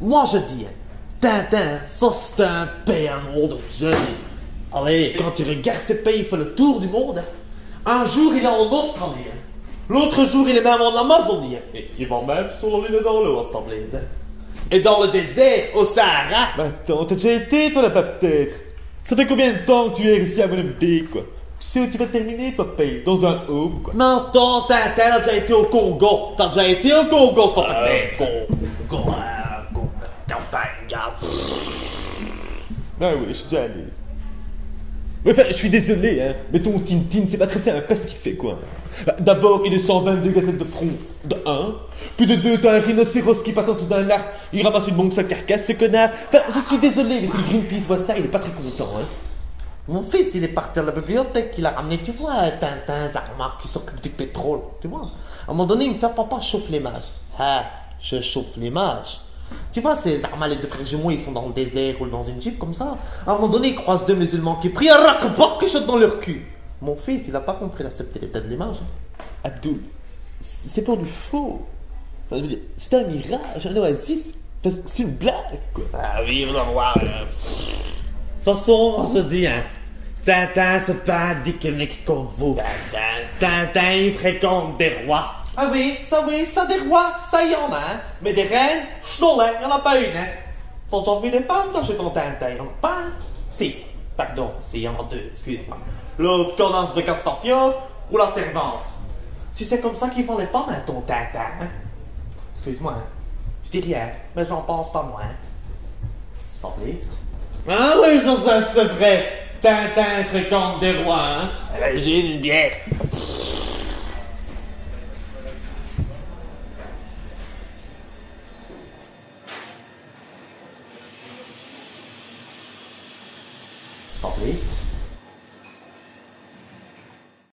moi je dis, Tintin, ça c'est un pays un monde de génie. Allez, quand tu regardes ce pays, il fait le tour du monde. hein. Un jour il est en Australie. hein. L'autre jour il est même en Amazonie. hein. Et il va même sur la ligne dans l'eau, à hein. Et dans le désert, au Sahara. Mais attends, t'as déjà été, toi, là-bas, peut-être Ça fait combien de temps que tu es ici à Molenbeek, quoi? Tu sais où tu vas terminer, toi, paye Dans un home, quoi. Mais attends, Tintin, t'as déjà été au Congo. T'as déjà été au Congo, toi, peut-être. Euh, Congo, Tintin, Ah oui, je suis déjà allé. Enfin, je suis désolé, hein, mais ton Tintin, c'est pas très sympa ce qu'il fait, quoi? D'abord, il est 122 gazelles de front, de 1. Puis de 2, t'as un rhinocéros qui passe en dessous d'un arbre, il ramasse une bombe sa carcasse, ce connard. Enfin, je suis désolé, mais si Greenpeace voit ça, il est pas très content, hein. Mon fils, il est parti à la bibliothèque, il a ramené, tu vois, Tintin, Zarma, qui s'occupe du pétrole, tu vois. À un moment donné, il me fait, papa, chauffe les mages. Ah, je chauffe les mages. Tu vois, ces Zarma, les deux frères jumeaux, ils sont dans le désert, roulent dans une jeep comme ça. À un moment donné, ils croisent deux musulmans qui prient un rack qui chotent dans leur cul. Mon fils, il a pas compris la subtilité de l'image. Abdul, c'est pour du faux. C'est un mirage, un oasis. C'est une blague, quoi. Ah oui, on va voir. De toute façon, on se dit, hein. Tintin, c'est pas un dick comme vous. Tintin, il fréquente des rois. Ah oui, ça oui, ça des rois, ça y en a, hein. Mais des reines, y en a pas une, hein. T'as vu des femmes dans chez ton Tintin, en a pas? Si, pardon, si, en a deux, excuse-moi. L'autre connasse de Castafiore ou la servante. Si c'est comme ça qu'ils font les femmes, hein, ton Tintin, hein. Excuse-moi, hein. Je dis rien, mais j'en pense pas moins. Stop lift. Ah oui, Joseph, c'est vrai. Tintin fréquente des rois, hein. J'ai une bière. Stop lift.